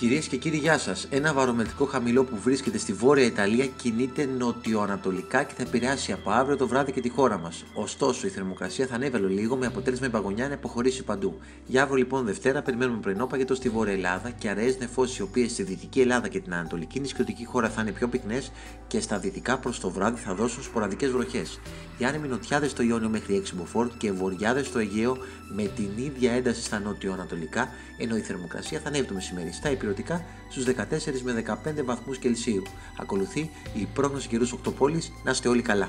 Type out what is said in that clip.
Κυρίες και κύριοι, γεια σας. Ένα βαρομετρικό χαμηλό που βρίσκεται στη βόρεια Ιταλία κινείται νοτιοανατολικά και θα επηρεάσει από αύριο το βράδυ και τη χώρα μας. Ωστόσο, η θερμοκρασία θα ανέβει λίγο με αποτέλεσμα η παγωνιά να υποχωρήσει παντού. Για αύριο λοιπόν Δευτέρα περιμένουμε πρωινό παγετό στη βόρεια Ελλάδα και αραιέ νεφώσει οι οποίες στη δυτική Ελλάδα και την ανατολική νησιωτική χώρα θα είναι πιο πυκνές και στα δυτικά προς το βράδυ θα δώσουν σποραδικές βροχές. Οι άνεμοι νοτιάδες στο Ιόνιο μέχρι 6 μποφόρ και βορειάδε στο Αιγαίο με την ίδια ένταση στα νοτιοανατολικά, ενώ η θερμοκρασία θα ανέβει το μεσημέρι στα υπηρετικά στους 14 με 15 βαθμούς Κελσίου. Ακολουθεί η πρόγνωση καιρού Οκτωπόλη. Να είστε όλοι καλά.